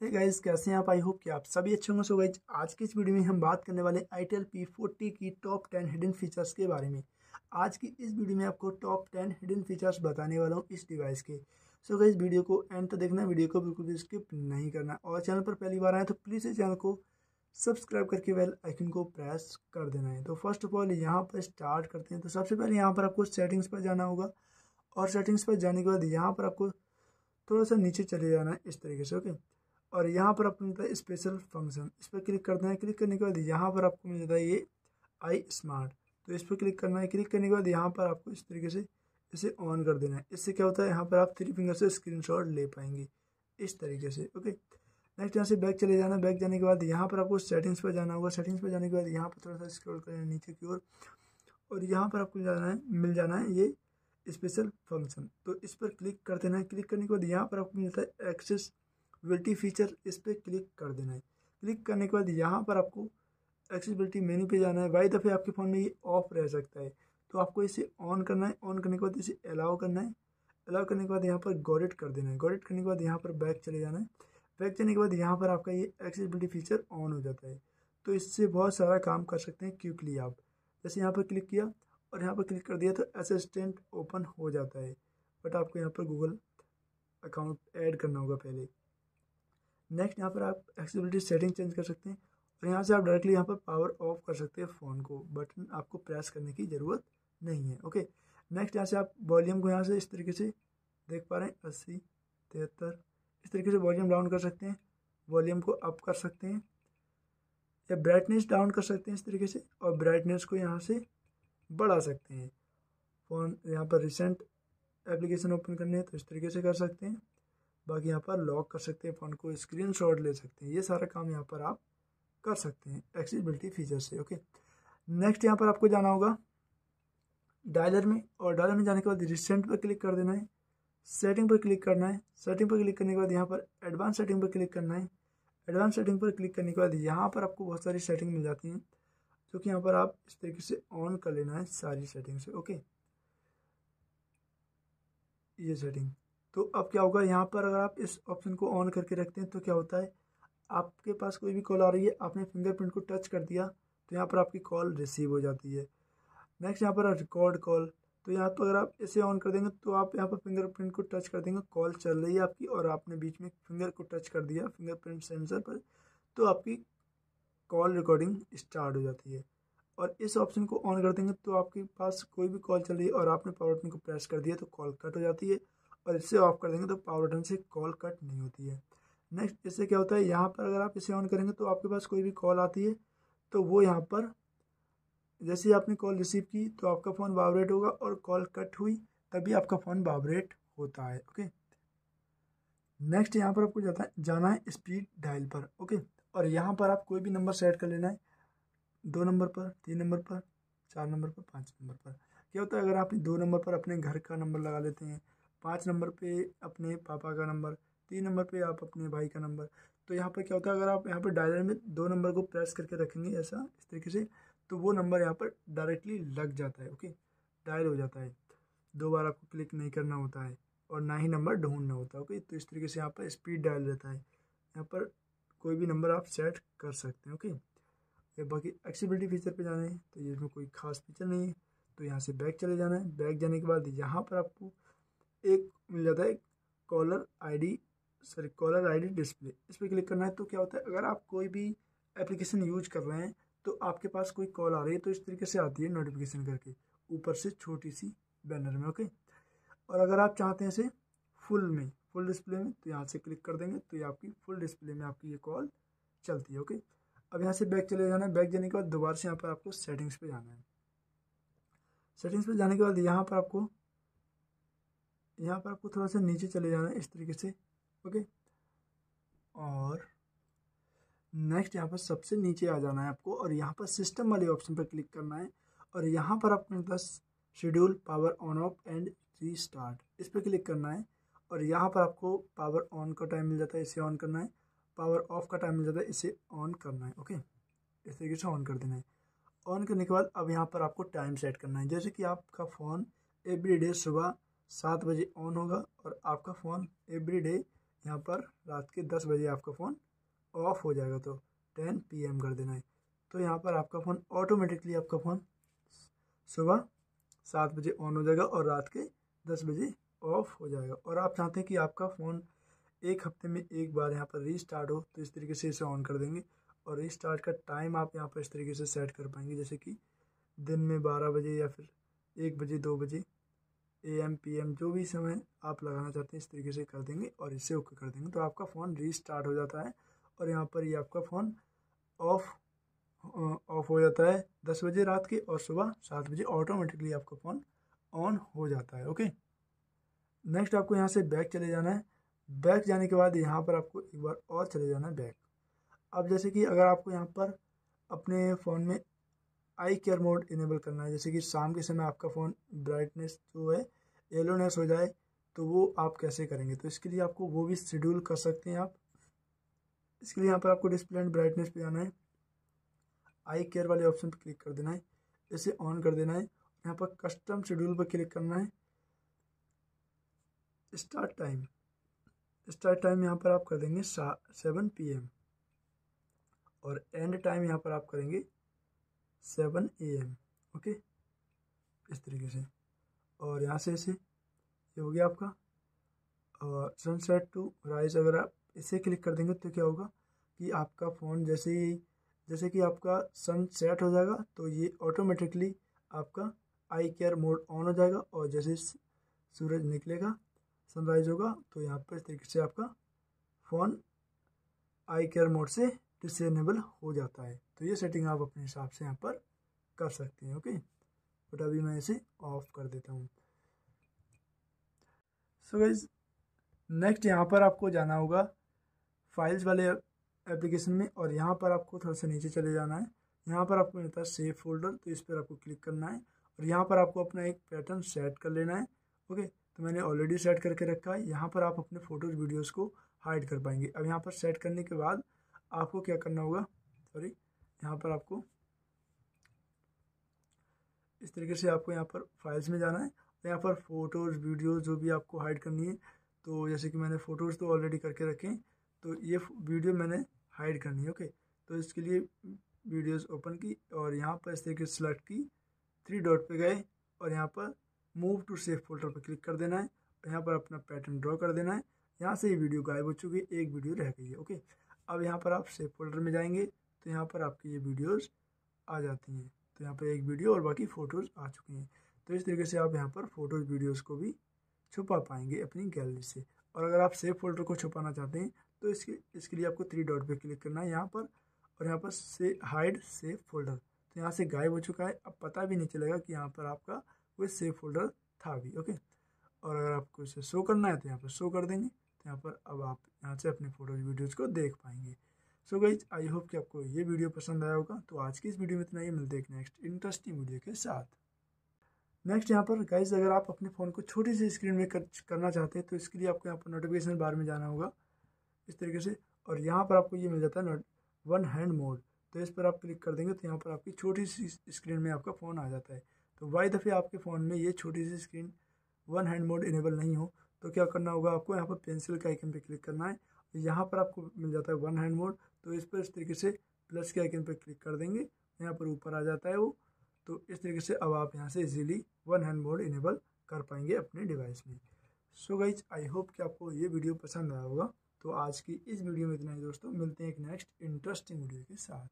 Hey guys कैसे हैं आप? आई होप कि आप सभी अच्छे होंगे। सो गाइज़ आज की इस वीडियो में हम बात करने वाले I T L P forty की टॉप टेन हिडन फीचर्स के बारे में। आज की इस वीडियो में आपको टॉप टेन हिडन फीचर्स बताने वाला हूँ इस डिवाइस के। सो गाइस वीडियो को एंड तक देखना वीडियो को बिल्कुल भी स्किप नहीं करना। और चैनल पर पहली बार आए तो प्लीज़ इस चैनल को सब्सक्राइब करके बेल आइकन को प्रेस कर देना है। तो फ़र्स्ट ऑफ़ ऑल यहाँ पर स्टार्ट करते हैं। तो सबसे पहले यहाँ पर आपको सेटिंग्स पर जाना होगा। और सेटिंग्स पर जाने के बाद यहाँ पर आपको थोड़ा सा नीचे चले जाना है, इस तरीके से ओके और यहाँ पर आपको मिलता है स्पेशल फ़ंक्शन इस पर क्लिक करना है क्लिक करने के बाद यहाँ पर आपको मिल जाता है ये आई स्मार्ट तो इस पर क्लिक करना है क्लिक करने के बाद यहाँ पर आपको इस तरीके से इसे ऑन कर देना है। इससे क्या होता है, यहाँ पर आप थ्री फिंगर से स्क्रीन ले पाएँगे। इस तरीके से ओके नेक्स्ट यहाँ से बैक चले जाना। बैक जाने के बाद यहाँ पर आपको सेटिंग्स पर जाना होगा। सेटिंग्स पर जाने के बाद यहाँ पर थोड़ा सा स्क्रॉल करना है नीचे की ओर। और यहाँ पर आपको जाना है, मिल जाना है ये स्पेशल फ़ंक्शन तो इस पर क्लिक कर देना है। क्लिक करने के बाद यहाँ पर आपको मिलता है एक्सेसबिलिटी फीचर इस पर क्लिक कर देना है। क्लिक करने के बाद यहाँ पर आपको एक्सेसिबिलिटी मेन्यू पे जाना है। वाई दफ़े आपके फ़ोन में ये ऑफ़ रह सकता है। तो आपको इसे ऑन करना है। ऑन करने के बाद इसे अलाउ करना है। अलाउ करने के बाद यहाँ पर गॉडेट कर देना है। गॉडेट करने के बाद यहाँ पर बैक चले जाना है। बैक जाने के बाद यहाँ पर आपका ये एक्सेसिबिलिटी फीचर ऑन हो जाता है। तो इससे बहुत सारा काम कर सकते हैं क्विकली आप। जैसे यहाँ पर क्लिक किया और यहाँ पर क्लिक कर दिया तो असिस्टेंट ओपन हो जाता है। बट आपको यहाँ पर गूगल अकाउंट ऐड करना होगा पहले। नेक्स्ट यहाँ पर आप एक्सेसिबिलिटी सेटिंग चेंज कर सकते हैं और यहाँ से आप डायरेक्टली यहाँ पर पावर ऑफ़ कर सकते हैं फ़ोन को बटन आपको प्रेस करने की ज़रूरत नहीं है ओके नेक्स्ट यहाँ से आप वॉल्यूम को यहाँ से इस तरीके से देख पा रहे हैं, अस्सी, तिहत्तर, इस तरीके से वॉल्यूम डाउन कर सकते हैं वॉल्यूम को अप कर सकते हैं, या ब्राइटनेस डाउन कर सकते हैं इस तरीके से और ब्राइटनेस को यहाँ से बढ़ा सकते हैं। फ़ोन यहाँ पर रिसेंट एप्लीकेशन ओपन करनी है तो इस तरीके से कर सकते हैं। बाकी यहाँ पर लॉक कर सकते हैं फ़ोन को स्क्रीन शॉट ले सकते हैं। ये सारा काम यहाँ पर आप कर सकते हैं एक्सेसिबिलिटी फीचर से ओके नेक्स्ट यहाँ पर आपको जाना होगा डायलर में, और डायलर में जाने के बाद रिसेंट पर क्लिक कर देना है सेटिंग पर क्लिक करना है। सेटिंग पर क्लिक करने के बाद यहाँ पर एडवांस सेटिंग पर क्लिक करना है। एडवांस सेटिंग पर क्लिक करने के बाद यहाँ पर आपको बहुत सारी सेटिंग मिल जाती हैं, जो कि यहाँ पर आप इस तरीके से ऑन कर लेना है सारी सेटिंग से ओके ये सेटिंग तो अब क्या होगा? यहाँ पर अगर आप इस ऑप्शन को ऑन करके रखते हैं तो क्या होता है? आपके पास कोई भी कॉल आ रही है, आपने फिंगरप्रिंट को टच कर दिया तो यहाँ पर आपकी कॉल रिसीव हो जाती है। नेक्स्ट यहाँ पर रिकॉर्ड कॉल तो यहाँ पर अगर आप इसे ऑन कर देंगे तो आप यहाँ पर फिंगरप्रिंट को टच कर देंगे कॉल चल रही है आपकी, और आपने बीच में फिंगर को टच कर दिया फिंगरप्रिंट सेंसर पर तो आपकी कॉल रिकॉर्डिंग स्टार्ट हो जाती है। और इस ऑप्शन को ऑन कर देंगे तो आपके पास कोई भी कॉल चल रही है, और आपने पावर बटन को प्रेस कर दिया तो कॉल कट हो जाती है। और इसे ऑफ़ कर देंगे तो पावर बटन से कॉल कट नहीं होती है। नेक्स्ट इससे क्या होता है? यहाँ पर अगर आप इसे ऑन करेंगे तो आपके पास कोई भी कॉल आती है तो वो यहाँ पर, जैसे ही आपने कॉल रिसीव की तो आपका फ़ोन वाइब्रेट होगा और कॉल कट हुई, तभी आपका फ़ोन वाइब्रेट होता है ओके नेक्स्ट यहाँ पर आपको जाता है, जाना है स्पीड डायल पर ओके और यहाँ पर आप कोई भी नंबर सेट कर लेना है, दो नंबर पर, तीन नंबर पर, चार नंबर पर, पाँच नंबर पर। क्या होता है? अगर आप दो नंबर पर अपने घर का नंबर लगा लेते हैं पाँच नंबर पे अपने पापा का नंबर, तीन नंबर पे आप अपने भाई का नंबर। तो यहाँ पर क्या होता है, अगर आप यहाँ पर डायलर में दो नंबर को प्रेस करके रखेंगे ऐसा, इस तरीके से तो वो नंबर यहाँ पर डायरेक्टली लग जाता है ओके डायल हो जाता है। दो बार आपको क्लिक नहीं करना होता है और ना ही नंबर ढूंढना होता है ओके तो इस तरीके से यहाँ पर स्पीड डायल रहता है। यहाँ पर कोई भी नंबर आप सेट कर सकते हैं ओके या बाकी एक्सेबिलिटी फीचर पे जाना है तो इसमें कोई खास फीचर नहीं है तो यहाँ से बैक चले जाना है। बैक जाने के बाद यहाँ पर आपको एक मिल जाता है caller ID sorry caller ID display इस पर क्लिक करना है तो क्या होता है, अगर आप कोई भी एप्लीकेशन यूज़ कर रहे हैं तो आपके पास कोई कॉल आ रही है तो इस तरीके से आती है नोटिफिकेशन करके, ऊपर से छोटी सी बैनर में ओके और अगर आप चाहते हैं इसे फुल में फुल डिस्प्ले में तो यहाँ से क्लिक कर देंगे तो ये आपकी फुल डिस्प्ले में आपकी ये कॉल चलती है ओके अब यहाँ से बैक चले जाना है बैक जाने के बाद दोबारा से यहाँ पर आपको सेटिंग्स पे जाना है। सेटिंग्स पे जाने के बाद यहाँ पर आपको यहाँ पर आपको थोड़ा सा नीचे चले जाना है इस तरीके से, ओके? और नेक्स्ट यहाँ पर सबसे नीचे आ जाना है आपको, और यहाँ पर सिस्टम वाले ऑप्शन पर क्लिक करना है, और यहाँ पर आपको है schedule power on off and री इस पर क्लिक करना है, और यहाँ पर आपको पावर ऑन का टाइम मिल जाता है, इसे ऑन करना है पावर ऑफ़ का टाइम मिल जाता है, इसे ऑन करना है, ओके? इस तरीके से ऑन कर देना है। ऑन करने के बाद अब यहाँ पर आपको टाइम सेट करना है। जैसे कि आपका फ़ोन एवरी डे सुबह सात बजे ऑन होगा और आपका फ़ोन एवरी डे यहाँ पर रात के दस बजे आपका फ़ोन ऑफ़ हो जाएगा तो टेन पी एम कर देना है। तो यहाँ पर आपका फ़ोन ऑटोमेटिकली आपका फ़ोन सुबह सात बजे ऑन हो जाएगा और रात के दस बजे ऑफ़ हो जाएगा। और आप चाहते हैं कि आपका फ़ोन एक हफ़्ते में एक बार यहाँ पर रीस्टार्ट हो तो इस तरीके से इसे ऑन कर देंगे और रीस्टार्ट का टाइम आप यहाँ पर इस तरीके से सेट कर पाएँगे, जैसे कि दिन में बारह बजे या फिर एक बजे, दो बजे ए एम पी एम जो भी समय आप लगाना चाहते हैं इस तरीके से कर देंगे और इसे ओके कर देंगे। तो आपका फ़ोन रीस्टार्ट हो जाता है और यहाँ पर ये यह आपका फ़ोन ऑफ़ ऑफ़ हो जाता है दस बजे रात के और सुबह सात बजे ऑटोमेटिकली आपका फ़ोन ऑन हो जाता है। ओके? नेक्स्ट आपको यहाँ से बैक चले जाना है। बैक जाने के बाद यहाँ पर आपको एक बार और चले जाना है बैक अब जैसे कि अगर आपको यहाँ पर अपने फ़ोन में आई केयर मोड इनेबल करना है, जैसे कि शाम के समय आपका फ़ोन ब्राइटनेस जो है येलोनेस हो जाए तो वो आप कैसे करेंगे? तो इसके लिए आपको वो भी शेड्यूल कर सकते हैं आप। इसके लिए यहाँ पर आपको डिस्प्ले एंड ब्राइटनेस पे जाना है। आई केयर वाले ऑप्शन पर क्लिक कर देना है। इसे ऑन कर देना है। यहाँ पर कस्टम शेड्यूल पर क्लिक करना है। स्टार्ट टाइम स्टार्ट टाइम यहाँ पर आप कर देंगे सेवन पी एम और एंड टाइम यहाँ पर आप करेंगे सेवन ए एम ओके इस तरीके से। और यहाँ से इसे ये हो गया आपका। और सनसेट टू राइज अगर आप इसे क्लिक कर देंगे तो क्या होगा कि आपका फ़ोन जैसे ही, जैसे कि आपका सन सेट हो जाएगा तो ये ऑटोमेटिकली आपका आई केयर मोड ऑन हो जाएगा और जैसे सूरज निकलेगा सनराइज होगा तो यहाँ पर इस तरीके से आपका फ़ोन आई केयर मोड से डिसेबल हो जाता है। तो ये सेटिंग आप अपने हिसाब से यहाँ पर कर सकते हैं ओके बट अभी मैं इसे ऑफ़ कर देता हूँ। सो गाइज़ नेक्स्ट यहाँ पर आपको जाना होगा फाइल्स वाले एप्लीकेशन में और यहाँ पर आपको थोड़ा सा नीचे चले जाना है। यहाँ पर आपको मिलता है सेव फोल्डर तो इस पर आपको क्लिक करना है और यहाँ पर आपको अपना एक पैटर्न सेट कर लेना है। ओके तो मैंने ऑलरेडी सेट करके रखा है। यहाँ पर आप अपने फ़ोटोज़ वीडियोज़ को हाइड कर पाएँगे। अब यहाँ पर सेट करने के बाद आपको क्या करना होगा? सॉरी यहाँ पर आपको इस तरीके से आपको यहाँ पर फाइल्स में जाना है यहाँ पर फ़ोटोज़ वीडियोज़ जो भी आपको हाइड करनी है तो जैसे कि मैंने फ़ोटोज़ तो ऑलरेडी करके रखे हैं तो ये वीडियो मैंने हाइड करनी है ओके तो इसके लिए वीडियोस ओपन की और यहाँ पर इस तरीके से सिलेक्ट की थ्री डॉट पे गए और यहाँ पर मूव टू सेफ़ फोल्डर पर क्लिक कर देना है, और यहाँ पर अपना पैटर्न ड्रॉ कर देना है। यहाँ से ये वीडियो गायब हो चुकी है, एक वीडियो रह गई है ओके अब यहाँ पर आप सेफ़ फोल्डर में जाएँगे तो यहाँ पर आपकी ये वीडियोज़ आ जाती हैं। तो यहाँ पर एक वीडियो और बाकी फ़ोटोज़ आ चुकी हैं। तो इस तरीके से आप यहाँ पर फ़ोटोज़ वीडियोज़ को भी छुपा पाएँगे अपनी गैलरी से। और अगर आप सेफ़ फोल्डर को छुपाना चाहते हैं तो इसके इसके लिए आपको थ्री डॉट पे क्लिक करना है यहाँ पर। और यहाँ पर से हाइड सेफ़ फोल्डर तो यहाँ से गायब हो चुका है। अब पता भी नहीं चलेगा कि यहाँ पर आपका कोई सेफ़ फोल्डर था भी ओके और अगर आपको इसे शो करना है तो यहाँ पर शो कर देंगे। तो यहाँ पर अब आप यहाँ से अपने फ़ोटोज़ वीडियोज़ को देख पाएँगे। सो गई आई होप कि आपको ये वीडियो पसंद आया होगा। तो आज की इस वीडियो में इतना ही। मिलते एक नेक्स्ट इंटरेस्टिंग वीडियो के साथ। नेक्स्ट यहाँ पर गाइज़ अगर आप अपने फ़ोन को छोटी सी स्क्रीन में कर, करना चाहते हैं तो इसके लिए आपको यहाँ पर नोटिफिकेशन बार में जाना होगा। इस तरीके से। और यहाँ पर आपको ये मिल जाता है वन हैंड मोड तो इस पर आप क्लिक कर देंगे तो यहाँ पर आपकी छोटी सी स्क्रीन में आपका फ़ोन आ जाता है। तो वाई दफ़े आपके फ़ोन में ये छोटी सी screen one hand mode enable नहीं हो तो क्या करना होगा आपको यहाँ पर पेंसिल के आइकन पर क्लिक करना है। यहाँ पर आपको मिल जाता है वन हैंड मोड तो इस पर इस तरीके से प्लस के आइकन पर क्लिक कर देंगे। यहाँ पर ऊपर आ जाता है वो। तो इस तरीके से अब आप यहाँ से easily one hand mode enable कर पाएँगे अपने डिवाइस में। सो गाइज़ आई होप कि आपको ये वीडियो पसंद आया होगा। तो आज की इस वीडियो में इतना ही दोस्तों। मिलते हैं एक नेक्स्ट इंटरेस्टिंग वीडियो के साथ।